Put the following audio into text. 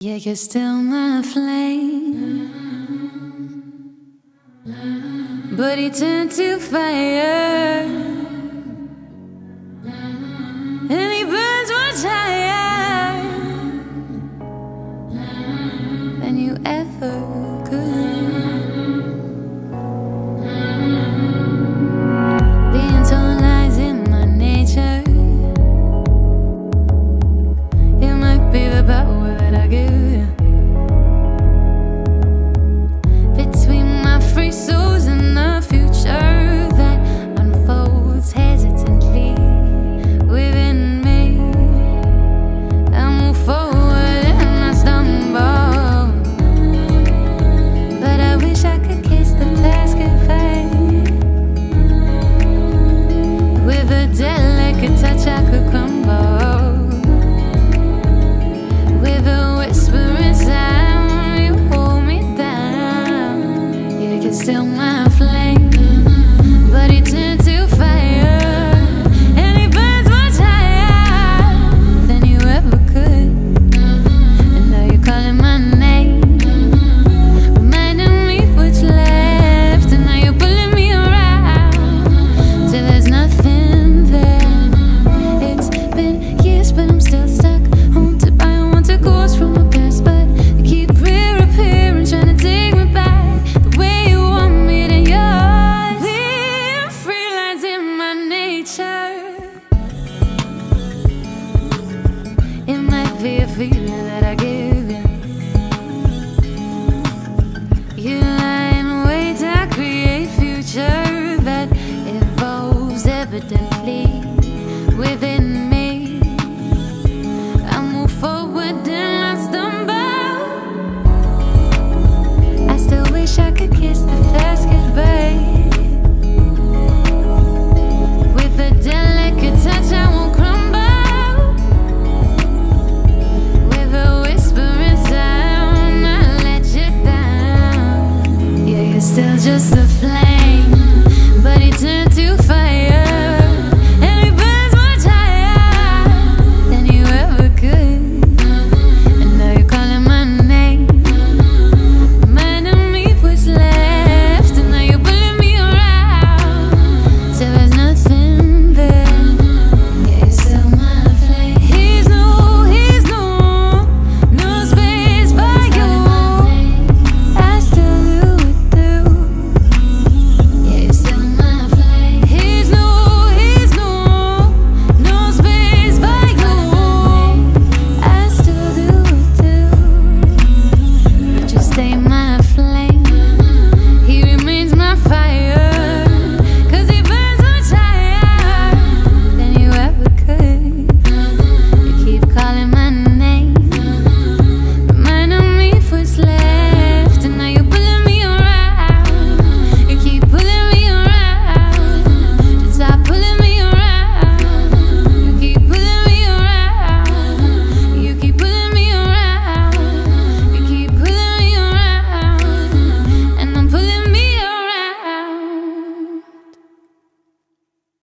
Yeah, you're still my flame. But he turned to fire. be a feeling that I get.